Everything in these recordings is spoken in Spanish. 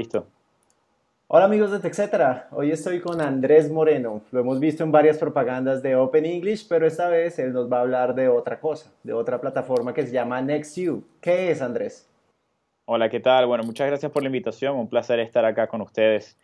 Listo. Hola amigos de TechCetera, hoy estoy con Andrés Moreno. Lo hemos visto en varias propagandas de Open English, pero esta vez él nos va a hablar de otra cosa, de otra plataforma que se llama NextU. ¿Qué es Andrés? Hola, ¿qué tal? Bueno, muchas gracias por la invitación, un placer estar acá con ustedes.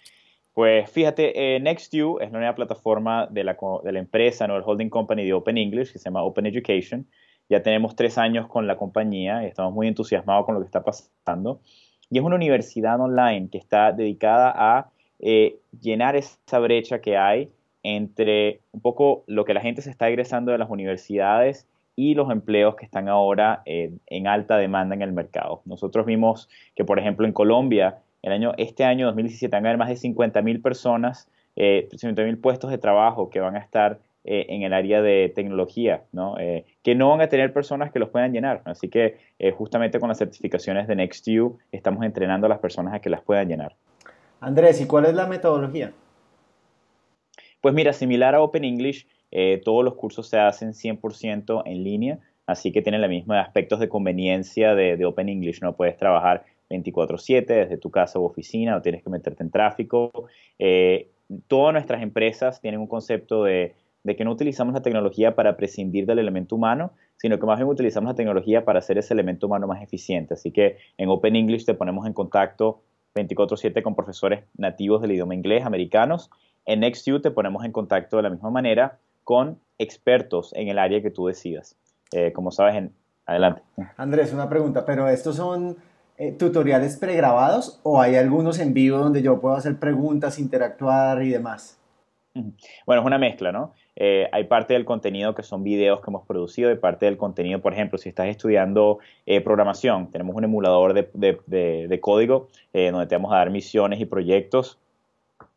Pues fíjate, eh, NextU es la nueva plataforma de la, de la empresa, ¿no? el holding company de Open English, que se llama Open Education. Ya tenemos tres años con la compañía y estamos muy entusiasmados con lo que está pasando y es una universidad online que está dedicada a eh, llenar esa brecha que hay entre un poco lo que la gente se está egresando de las universidades y los empleos que están ahora en alta demanda en el mercado. Nosotros vimos que, por ejemplo, en Colombia, el año, este año 2017 van a haber más de 50 mil personas, eh, mil puestos de trabajo que van a estar eh, en el área de tecnología, ¿no? Eh, que no van a tener personas que los puedan llenar. Así que eh, justamente con las certificaciones de NextU estamos entrenando a las personas a que las puedan llenar. Andrés, ¿y cuál es la metodología? Pues mira, similar a Open English, todos los cursos se hacen 100% en línea, así que tienen los mismos aspectos de conveniencia de, Open English, ¿no? Puedes trabajar 24/7 desde tu casa u oficina, no tienes que meterte en tráfico. todas nuestras empresas tienen un concepto de de que no utilizamos la tecnología para prescindir del elemento humano, sino que más bien utilizamos la tecnología para hacer ese elemento humano más eficiente. Así que en Open English te ponemos en contacto 24/7 con profesores nativos del idioma inglés, americanos. En NextU te ponemos en contacto de la misma manera con expertos en el área que tú decidas. Eh, como sabes, en... adelante. Andrés, una pregunta, pero estos son eh, tutoriales pregrabados o hay algunos en vivo donde yo puedo hacer preguntas, interactuar y demás? Bueno, es una mezcla, ¿no? Eh, hay parte del contenido que son videos que hemos producido y parte del contenido, por ejemplo, si estás estudiando eh, programación, tenemos un emulador de, código eh, donde te vamos a dar misiones y proyectos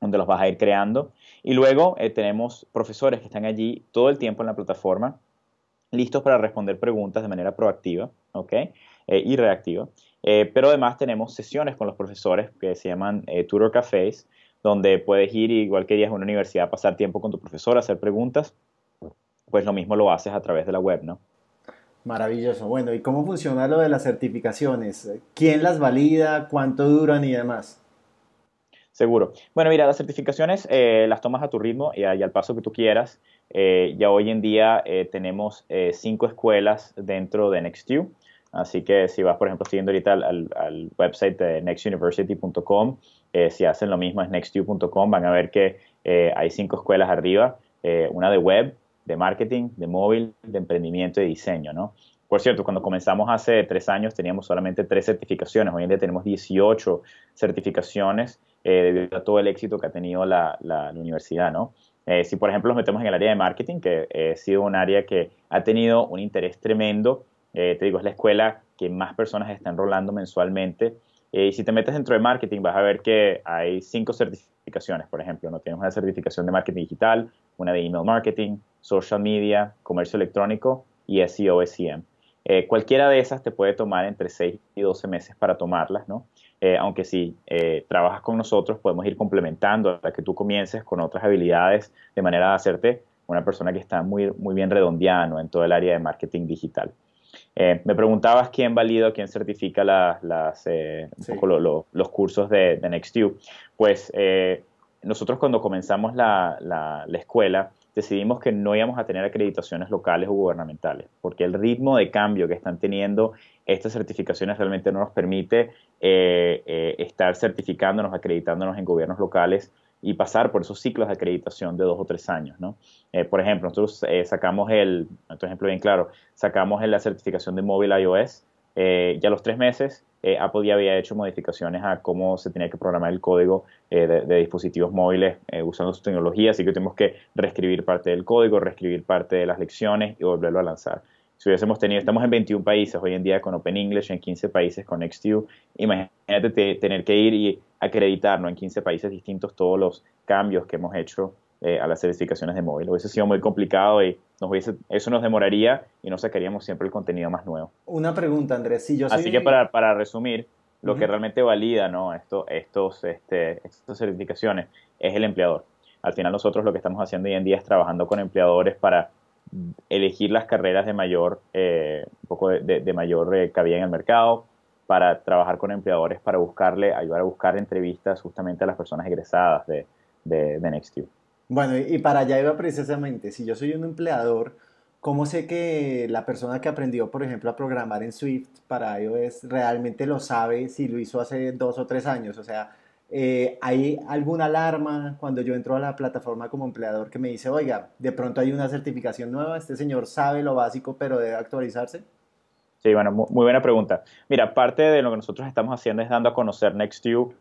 donde los vas a ir creando. Y luego tenemos profesores que están allí todo el tiempo en la plataforma, listos para responder preguntas de manera proactiva ¿ok? y reactiva. pero además tenemos sesiones con los profesores que se llaman Tutor Cafés, donde puedes ir, igual que irías a una universidad, pasar tiempo con tu profesor, hacer preguntas, pues lo mismo lo haces a través de la web, ¿no? Maravilloso. Bueno, ¿y cómo funciona lo de las certificaciones? ¿Quién las valida? ¿Cuánto duran y demás? Seguro. Bueno, mira, las certificaciones eh, las tomas a tu ritmo y, al paso que tú quieras. Eh, ya hoy en día eh, tenemos cinco escuelas dentro de NextU. Así que si vas, por ejemplo, siguiendo ahorita al, website de nextuniversity.com, eh, si hacen lo mismo es nextu.com, van a ver que eh, hay cinco escuelas arriba, eh, una de web, de marketing, de móvil, de emprendimiento y diseño, ¿no? Por cierto, cuando comenzamos hace tres años teníamos solamente tres certificaciones, hoy en día tenemos 18 certificaciones debido a todo el éxito que ha tenido la, la universidad, ¿no? si por ejemplo nos metemos en el área de marketing, que ha sido un área que ha tenido un interés tremendo eh, te digo, es la escuela que más personas están enrolando mensualmente. Eh, y si te metes dentro de marketing, vas a ver que hay cinco certificaciones, por ejemplo. ¿no? Tienes una certificación de marketing digital, una de email marketing, social media, comercio electrónico y SEO, SEM. Eh, cualquiera de esas te puede tomar entre 6 y 12 meses para tomarlas, ¿no? aunque si trabajas con nosotros, podemos ir complementando hasta que tú comiences con otras habilidades de manera de hacerte una persona que está muy, muy bien redondeada en todo el área de marketing digital. Eh, me preguntabas quién valida, quién certifica las, eh, los cursos de, de NextU. Pues eh, nosotros cuando comenzamos la, la, escuela decidimos que no íbamos a tener acreditaciones locales o gubernamentales, porque el ritmo de cambio que están teniendo estas certificaciones realmente no nos permite estar certificándonos, acreditándonos en gobiernos locales y pasar por esos ciclos de acreditación de dos o tres años, ¿no? Eh, por ejemplo, nosotros eh, sacamos el, otro ejemplo bien claro, sacamos la certificación de móvil iOS, eh, ya a los tres meses Apple ya había hecho modificaciones a cómo se tenía que programar el código de, dispositivos móviles usando su tecnología, así que tuvimos que reescribir parte del código, reescribir parte de las lecciones y volverlo a lanzar. Si hubiésemos tenido, estamos en 21 países hoy en día con Open English, en 15 países con NextU, imagínate tener que ir y acreditarnos en 15 países distintos todos los cambios que hemos hecho eh, a las certificaciones de móvil. Hubiese sido muy complicado y nos eso nos demoraría y no sacaríamos siempre el contenido más nuevo. Una pregunta, Andrés. Si yo Así que para, para resumir, lo que realmente valida ¿no? Esto, estos, este, estas certificaciones es el empleador. Al final nosotros lo que estamos haciendo hoy en día es trabajando con empleadores para elegir las carreras de mayor, eh, un poco de, mayor eh, cabida en el mercado, para trabajar con empleadores, para buscarle, ayudar a buscar entrevistas justamente a las personas egresadas de, de, de Bueno, y para allá iba precisamente, si yo soy un empleador, ¿cómo sé que la persona que aprendió, por ejemplo, a programar en Swift para iOS realmente lo sabe si lo hizo hace dos o tres años? O sea, eh, ¿hay alguna alarma cuando yo entro a la plataforma como empleador que me dice, oiga, de pronto hay una certificación nueva, este señor sabe lo básico, pero debe actualizarse? Sí, bueno, muy, buena pregunta. Mira, parte de lo que nosotros estamos haciendo es dando a conocer NextView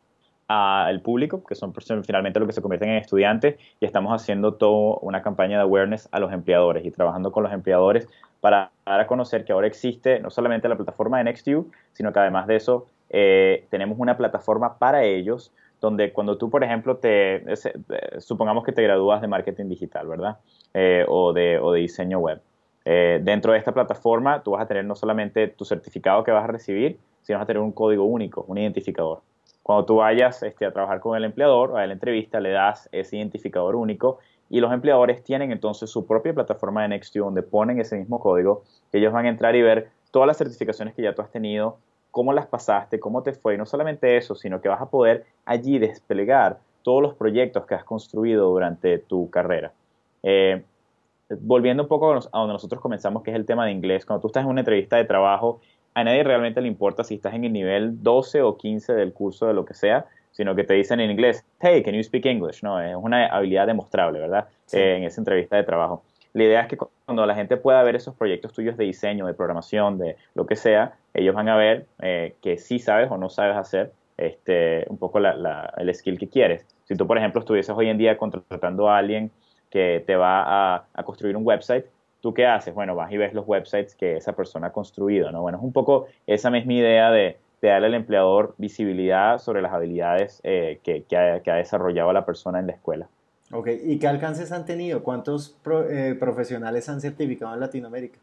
al público, que son finalmente lo que se convierten en estudiantes, y estamos haciendo toda una campaña de awareness a los empleadores y trabajando con los empleadores para dar a conocer que ahora existe no solamente la plataforma de NextView, sino que además de eso eh, tenemos una plataforma para ellos donde cuando tú, por ejemplo, te, eh, supongamos que te gradúas de marketing digital, ¿verdad? Eh, o, de, o, de, diseño web. dentro de esta plataforma tú vas a tener no solamente tu certificado que vas a recibir, sino vas a tener un código único, un identificador. Cuando tú vayas este, a trabajar con el empleador a la entrevista, le das ese identificador único y los empleadores tienen entonces su propia plataforma de NextView donde ponen ese mismo código ellos van a entrar y ver todas las certificaciones que ya tú has tenido, cómo las pasaste, cómo te fue, y no solamente eso, sino que vas a poder allí desplegar todos los proyectos que has construido durante tu carrera. Eh, volviendo un poco a donde nosotros comenzamos, que es el tema de inglés, cuando tú estás en una entrevista de trabajo, a nadie realmente le importa si estás en el nivel 12 o 15 del curso de lo que sea, sino que te dicen en inglés, hey, can you speak English? No, es una habilidad demostrable, ¿verdad? Eh, en esa entrevista de trabajo. La idea es que cuando la gente pueda ver esos proyectos tuyos de diseño, de programación, de lo que sea, ellos van a ver eh, que sí sabes o no sabes hacer este, un poco el skill que quieres. Si tú, por ejemplo, estuvieses hoy en día contratando a alguien que te va a, construir un website, ¿tú qué haces? Bueno, vas y ves los websites que esa persona ha construido, ¿no? Bueno, es un poco esa misma idea de, darle al empleador visibilidad sobre las habilidades eh, que, ha, que ha desarrollado la persona en la escuela. Ok, ¿y qué alcances han tenido? ¿Cuántos eh, profesionales han certificado en Latinoamérica?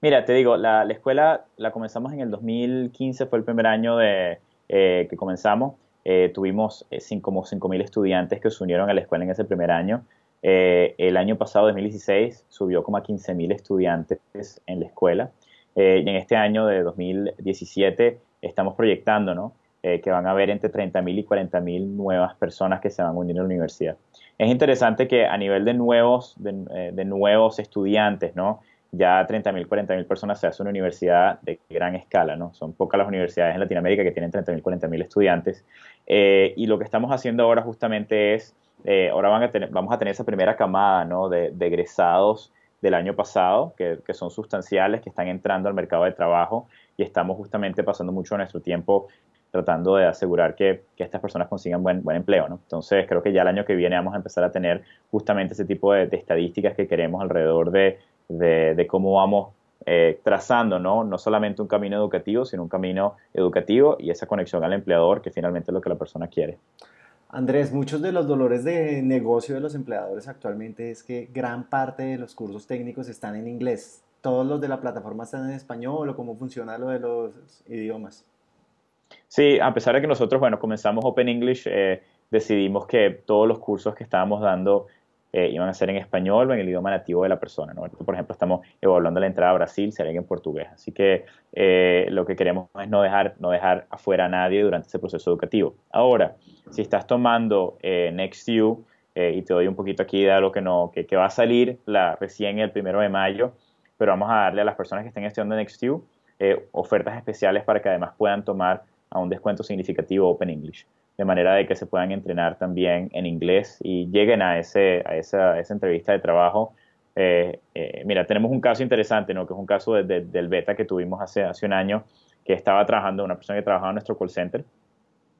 Mira, te digo, la, escuela la comenzamos en el 2015, fue el primer año de, eh, que comenzamos. Eh, tuvimos como 5.000 estudiantes que se unieron a la escuela en ese primer año. El año pasado, 2016, subió como a 15.000 estudiantes en la escuela. y en este año de 2017 estamos proyectando, ¿no? que van a haber entre 30.000 y 40.000 nuevas personas que se van a unir a la universidad. Es interesante que a nivel de nuevos, de, eh, nuevos estudiantes, ¿no? ya 30.000, 40.000 personas se hace una universidad de gran escala, ¿no? Son pocas las universidades en Latinoamérica que tienen 30.000, 40.000 estudiantes. Eh, y lo que estamos haciendo ahora justamente es, eh, ahora van a tener, vamos a tener esa primera camada, ¿no? De, egresados del año pasado, que, que, son sustanciales, que están entrando al mercado de trabajo y estamos justamente pasando mucho de nuestro tiempo tratando de asegurar que, estas personas consigan buen, buen empleo. ¿no? Entonces, creo que ya el año que viene vamos a empezar a tener justamente ese tipo de, estadísticas que queremos alrededor de, de, cómo vamos eh, trazando ¿no? no solamente un camino educativo, sino un camino educativo y esa conexión al empleador, que finalmente es lo que la persona quiere. Andrés, muchos de los dolores de negocio de los empleadores actualmente es que gran parte de los cursos técnicos están en inglés. ¿Todos los de la plataforma están en español o cómo funciona lo de los idiomas? Sí, a pesar de que nosotros, bueno, comenzamos Open English, eh, decidimos que todos los cursos que estábamos dando eh, iban a ser en español o en el idioma nativo de la persona. Por ejemplo, estamos evaluando la entrada a Brasil, será en portugués. Así que eh, lo que queremos es no dejar, no dejar afuera a nadie durante ese proceso educativo. Ahora, si estás tomando NextView, y te doy un poquito aquí de lo que, no, que, que va a salir la, recién el primero de mayo, pero vamos a darle a las personas que estén estudiando NextView ofertas especiales para que además puedan tomar a un descuento significativo Open English, de manera de que se puedan entrenar también en inglés y lleguen a, ese, a esa, esa entrevista de trabajo. Eh, eh, mira, tenemos un caso interesante, ¿no? que es un caso del beta que tuvimos hace, hace un año, que estaba trabajando, una persona que trabajaba en nuestro call center,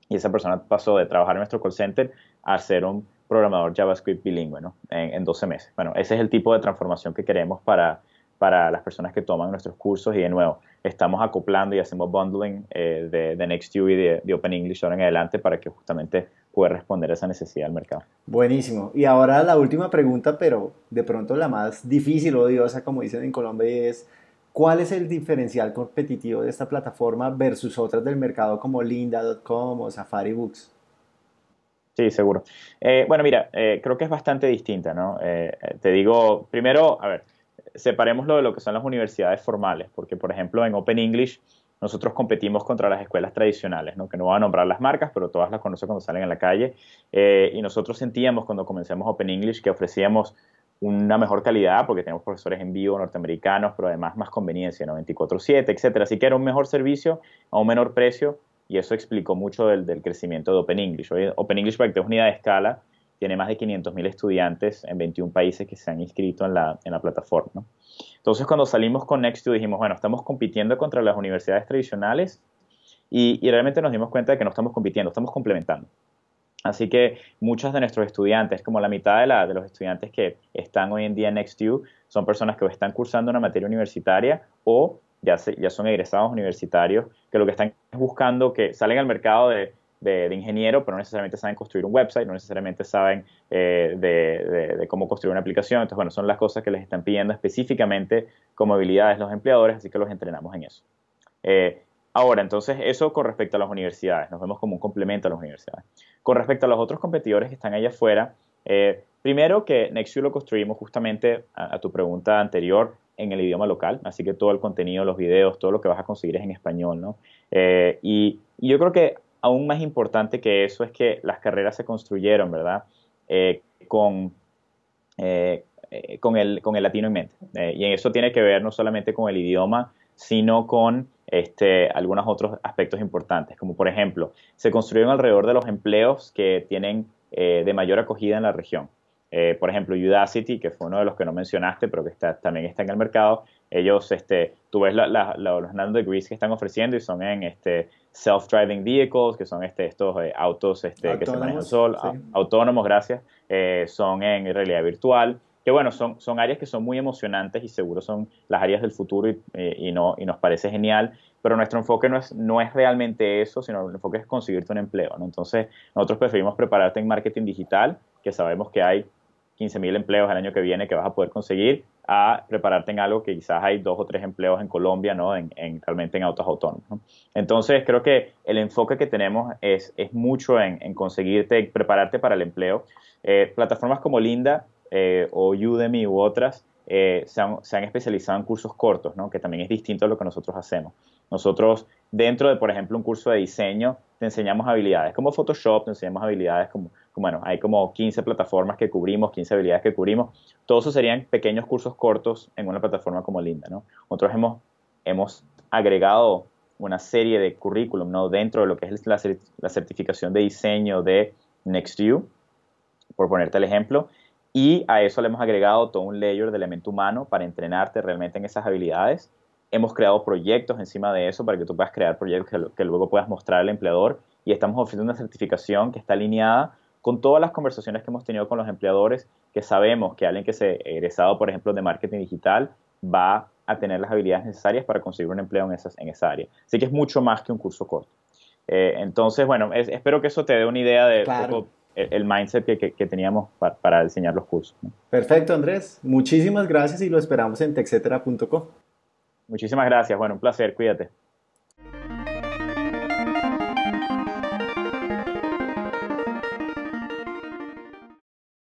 y esa persona pasó de trabajar en nuestro call center a ser un programador JavaScript bilingüe ¿no? en, en 12 meses. Bueno, ese es el tipo de transformación que queremos para, para las personas que toman nuestros cursos y de nuevo, estamos acoplando y hacemos bundling eh, de, de NextU y de, Open English ahora en adelante para que justamente pueda responder a esa necesidad del mercado. Buenísimo. Y ahora la última pregunta, pero de pronto la más difícil odiosa, como dicen en Colombia, es ¿cuál es el diferencial competitivo de esta plataforma versus otras del mercado como Linda.com o Safari Books? Sí, seguro. Eh, bueno, mira, eh, creo que es bastante distinta, ¿no? te digo, primero, a ver, separemos lo de lo que son las universidades formales, porque por ejemplo en Open English nosotros competimos contra las escuelas tradicionales, ¿no? que no voy a nombrar las marcas, pero todas las conocen cuando salen en la calle. Eh, y nosotros sentíamos cuando comenzamos Open English que ofrecíamos una mejor calidad porque tenemos profesores en vivo norteamericanos, pero además más conveniencia, ¿no? 24/7, etcétera. Así que era un mejor servicio a un menor precio y eso explicó mucho del, crecimiento de Open English. Hoy Open English, para que tengas unidad de escala, tiene más de 500.000 estudiantes en 21 países que se han inscrito en la, en la plataforma. Entonces, cuando salimos con Next2 dijimos, bueno, estamos compitiendo contra las universidades tradicionales y, realmente nos dimos cuenta de que no estamos compitiendo, estamos complementando. Así que muchos de nuestros estudiantes, como la mitad de, la, de los estudiantes que están hoy en día en Next2, son personas que están cursando una materia universitaria o ya, ya son egresados universitarios, que lo que están buscando que salen al mercado de, de, ingeniero, pero no necesariamente saben construir un website, no necesariamente saben eh, de, cómo construir una aplicación. Entonces, bueno, son las cosas que les están pidiendo específicamente como habilidades los empleadores, así que los entrenamos en eso. Eh, ahora, entonces, eso con respecto a las universidades, nos vemos como un complemento a las universidades. Con respecto a los otros competidores que están allá afuera, eh, primero que Nextview lo construimos justamente a, tu pregunta anterior en el idioma local, así que todo el contenido, los videos, todo lo que vas a conseguir es en español, ¿no? y, yo creo que aún más importante que eso es que las carreras se construyeron, ¿verdad? Eh, con, eh, eh, el, con el latino en mente. y eso tiene que ver no solamente con el idioma, sino con este, algunos otros aspectos importantes, como por ejemplo, se construyeron alrededor de los empleos que tienen de mayor acogida en la región. Por ejemplo, Udacity, que fue uno de los que no mencionaste, pero que está, también está en el mercado, ellos, este, tú ves la, los nano degrees que están ofreciendo y son en este, self-driving vehicles, que son este, estos eh, autos este, que se manejan sol, autónomos, gracias, eh, son en realidad virtual, que bueno, son, son áreas que son muy emocionantes y seguro son las áreas del futuro y, eh, y, no, y nos parece genial, pero nuestro enfoque no es, no es realmente eso, sino el enfoque es conseguirte un empleo, ¿no? Entonces, nosotros preferimos prepararte en marketing digital, que sabemos que hay 15.000 empleos el año que viene que vas a poder conseguir, a prepararte en algo que quizás hay dos o tres empleos en Colombia, ¿no? En, realmente en autos autónomos. Entonces, creo que el enfoque que tenemos es, es mucho en, conseguirte, prepararte para el empleo. Eh, plataformas como Linda eh, o Udemy u otras eh, se, han, se, han, especializado en cursos cortos, ¿no? Que también es distinto a lo que nosotros hacemos. Nosotros, dentro de, por ejemplo, un curso de diseño, te enseñamos habilidades como Photoshop, te enseñamos habilidades como bueno, hay como 15 plataformas que cubrimos, 15 habilidades que cubrimos. Todos esos serían pequeños cursos cortos en una plataforma como Linda, ¿no? Nosotros hemos, hemos agregado una serie de currículum, ¿no? Dentro de lo que es la, la certificación de diseño de NextView, por ponerte el ejemplo, y a eso le hemos agregado todo un layer de elemento humano para entrenarte realmente en esas habilidades. Hemos creado proyectos encima de eso para que tú puedas crear proyectos que, que luego puedas mostrar al empleador y estamos ofreciendo una certificación que está alineada con todas las conversaciones que hemos tenido con los empleadores, que sabemos que alguien que se ha egresado, por ejemplo, de marketing digital, va a tener las habilidades necesarias para conseguir un empleo en, esas, en esa área. Así que es mucho más que un curso corto. Eh, entonces, bueno, espero que eso te dé una idea de el, mindset que, teníamos para, diseñar los cursos. Perfecto, Andrés. Muchísimas gracias y lo esperamos en texetera.com. Muchísimas gracias. Bueno, un placer. Cuídate.